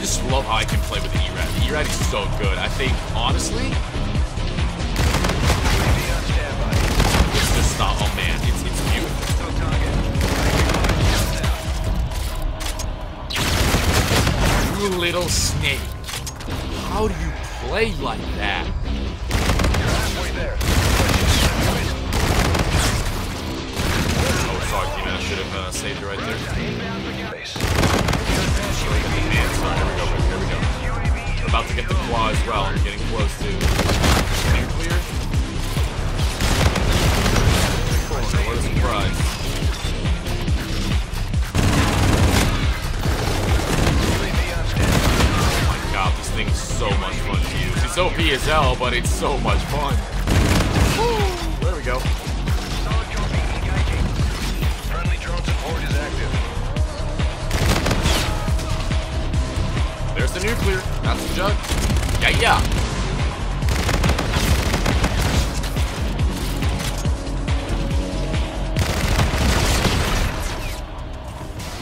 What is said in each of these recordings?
just love how I can play with the Erad. The Erad is so good. I think, honestly, it's just not, oh man, it's, it's beautiful. You little snake. How do you play like that? Oh, sorry, teammate. I should have uh, saved it right there. Sorry. Here we go. Here we go. About to get the claw as well. I'm getting close to nuclear. Oh, what a surprise. Oh my god, this thing's so much fun to use. It's OP as hell, but it's so much fun. Yeah.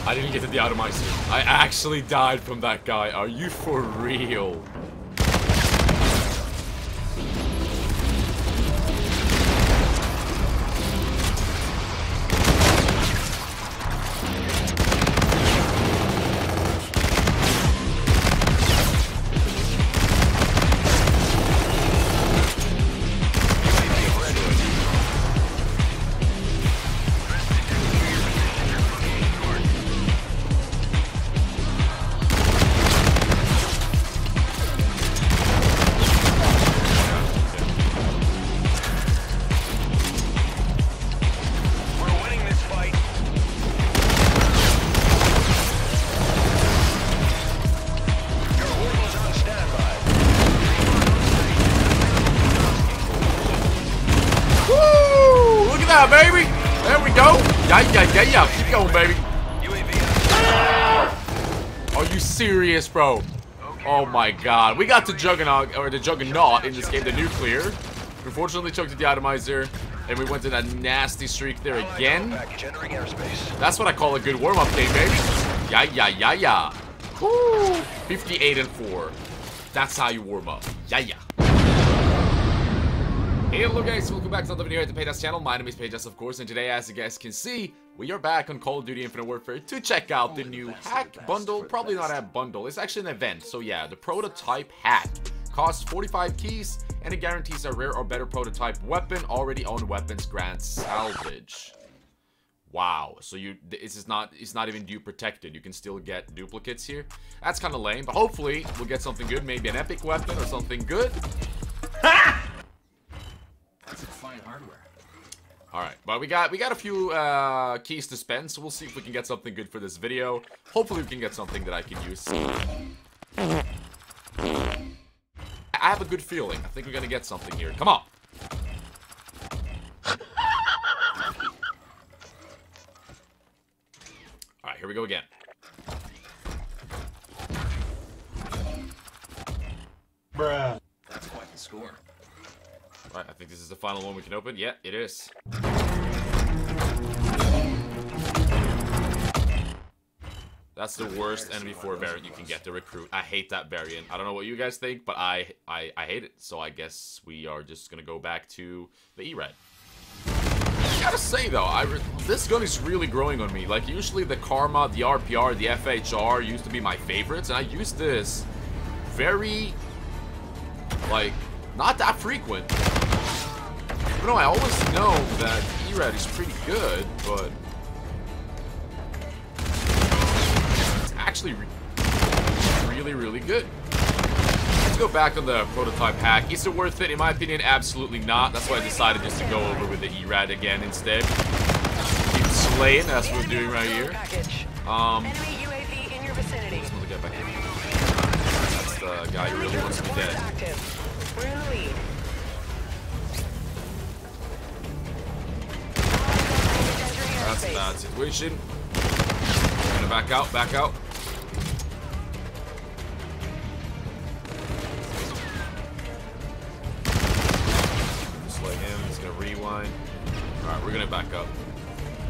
I didn't get to the atomizer. I actually died from that guy. Are you for real? Yeah, yeah, yeah, yeah. Keep going, baby. Are you serious, bro? Oh my god. We got the Juggernaut, or the Juggernaut in this game, the Nuclear. Unfortunately, choked the Atomizer, and we went to that nasty streak there again. That's what I call a good warm-up game, baby. Yeah, yeah, yeah, yeah. Woo! 58 and 4. That's how you warm up. Yeah, yeah. Hey, hello guys, welcome back to another video here at the PajaZ channel. My name is PajaZ, of course, and today, as you guys can see, we are back on Call of Duty Infinite Warfare to check out the new hack bundle. Probably not a bundle, it's actually an event. So yeah, the prototype hack costs 45 keys, and it guarantees a rare or better prototype weapon. Already owned weapons grant salvage. Wow, so you this is not it's not even dupe protected. You can still get duplicates here. That's kind of lame, but hopefully we'll get something good, maybe an epic weapon or something good. Fine hardware. All right, but we got we got a few uh, keys to spend, so we'll see if we can get something good for this video. Hopefully, we can get something that I can use. I have a good feeling. I think we're gonna get something here. Come on. All right, here we go again. Bruh. That's quite the score. Right, I think this is the final one we can open. Yeah, it is. That's the worst NV4 variant you can get, the recruit. I hate that variant. I don't know what you guys think, but I I, I hate it. So I guess we are just gonna go back to the Erad. I gotta say though, I this gun is really growing on me. Like usually the Karma, the RPR, the FHR used to be my favorites, and I use this very, like, not that frequent. But no, I always know that Erad is pretty good, but it's actually re really, really good. Let's go back on the prototype hack. Is it worth it? In my opinion, absolutely not. That's why I decided just to go over with the Erad again instead. Keep slaying, that's what we're doing right here. Um, Enemy UAV in your vicinity. just want to get back in. That's the guy who really wants to be dead. That's a bad situation. Gonna back out, back out. Just let him, he's gonna rewind. Alright, we're gonna back up.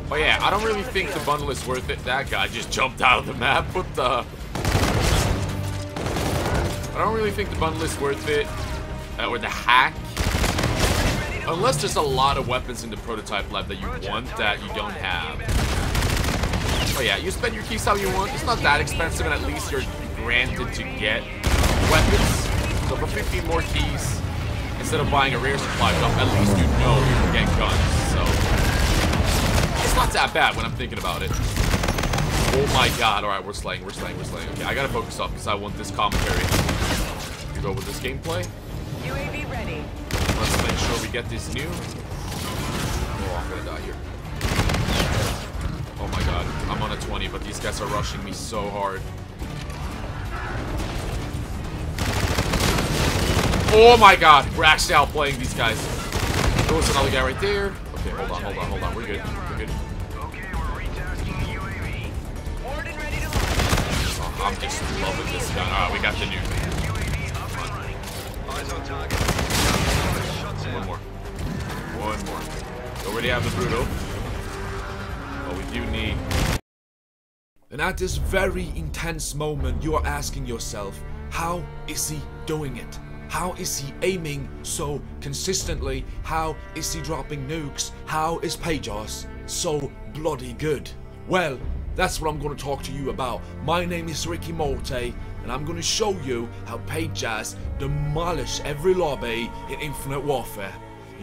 But oh, yeah, I don't really think the bundle is worth it. That guy just jumped out of the map. What the? I don't really think the bundle is worth it. Uh, or the hack. Unless there's a lot of weapons in the prototype lab that you want that you don't have. But yeah, you spend your keys how you want. It's not that expensive, and at least you're granted to get weapons. So for 15 more keys, instead of buying a rare supply drop, at least you know you can get guns. So it's not that bad when I'm thinking about it. Oh my god. Alright, we're slaying, we're slaying, we're slaying. Okay, I gotta focus up because I want this commentary. You go with this gameplay. UAV ready. Let's make sure we get this new. Oh, I'm gonna die here. Oh my god. I'm on a 20, but these guys are rushing me so hard. Oh my god. We're actually outplaying these guys. There was another guy right there. Okay, hold on, hold on, hold on. We're good. We're good. Oh, I'm just loving this gun. Alright, we got the new. Already have the Bruto. But we do need And at this very intense moment, you are asking yourself, how is he doing it? How is he aiming so consistently? How is he dropping nukes? How is PajaZ so bloody good? Well, that's what I'm going to talk to you about. My name is Ricky Morte, and I'm going to show you how PajaZ demolish every lobby in Infinite Warfare.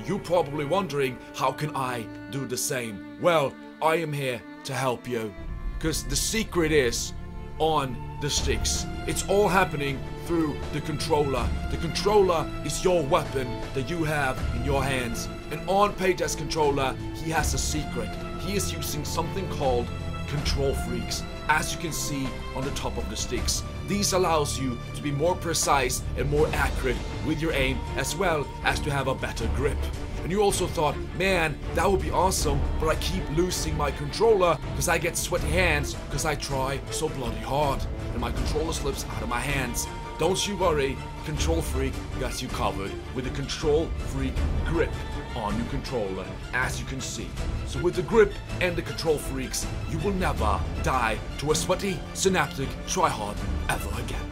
You're probably wondering, how can I do the same? Well, I am here to help you. Because the secret is on the sticks. It's all happening through the controller. The controller is your weapon that you have in your hands. And on PajaZ's controller, he has a secret. He is using something called Kontrol Freeks as you can see on the top of the sticks. These allows you to be more precise and more accurate with your aim as well as to have a better grip. And you also thought, man, that would be awesome, but I keep losing my controller because I get sweaty hands because I try so bloody hard and my controller slips out of my hands. Don't you worry, Kontrol Freek got you covered with a Kontrol Freek grip on your controller, as you can see. So with the grip and the Kontrol Freeks, you will never die to a sweaty, synaptic tryhard ever again.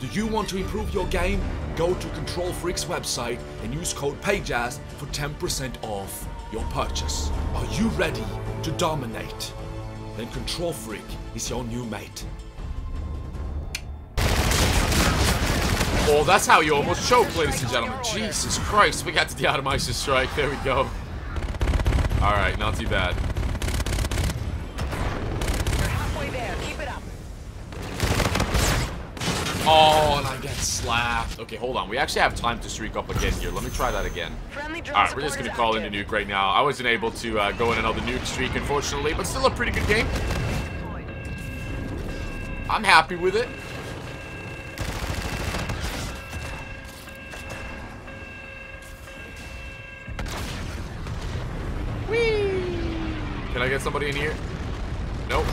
Do you want to improve your game? Go to Kontrol Freek's website and use code PajaZ for 10% off your purchase. Are you ready to dominate? Then Control Freak is your new mate. Oh, that's how you almost choke, ladies and gentlemen. Jesus Christ, we got to the atomizer strike. There we go. Alright, not too bad. You're halfway there. Keep it up. Oh, and I get slapped. Okay, hold on. We actually have time to streak up again here. Let me try that again. Alright, we're just gonna call in the nuke right now. I wasn't able to uh, go in another nuke streak, unfortunately, but still a pretty good game. I'm happy with it. Can I get somebody in here? Nope.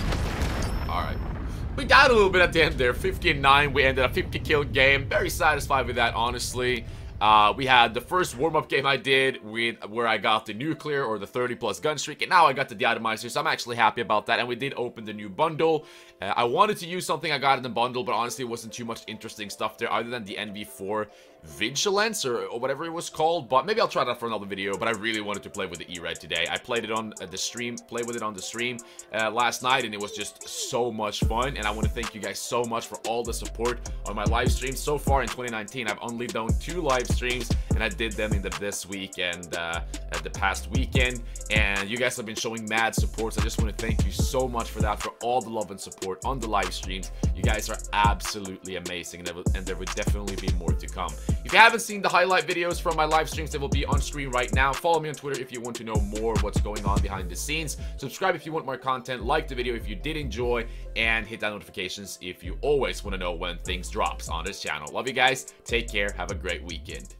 Got a little bit at the end there. 50 and 9. We ended a 50 kill game. Very satisfied with that, honestly. Uh, we had the first warm-up game I did with where I got the nuclear or the 30 plus gun streak, and now I got the atomizer, so I'm actually happy about that. And we did open the new bundle. Uh, I wanted to use something I got in the bundle, but honestly, it wasn't too much interesting stuff there other than the NV4 Vigilance or, or whatever it was called. But maybe I'll try that for another video. But I really wanted to play with the Erad today. I played it on uh, the stream, played with it on the stream uh, last night, and it was just so much fun. And I want to thank you guys so much for all the support on my live streams so far in 2019. I've only done two live streams, and I did them in the this week and uh, the past weekend. And you guys have been showing mad support. So I just want to thank you so much for that, for all the love and support on the live streams. You guys are absolutely amazing, and there will, and there will definitely be more to come. If you haven't seen the highlight videos from my live streams, they will be on screen right now. Follow me on Twitter if you want to know more what's going on behind the scenes. Subscribe if you want more content. Like the video if you did enjoy, and hit that notifications if you always want to know when things drops on this channel. Love you guys. Take care. Have a great weekend.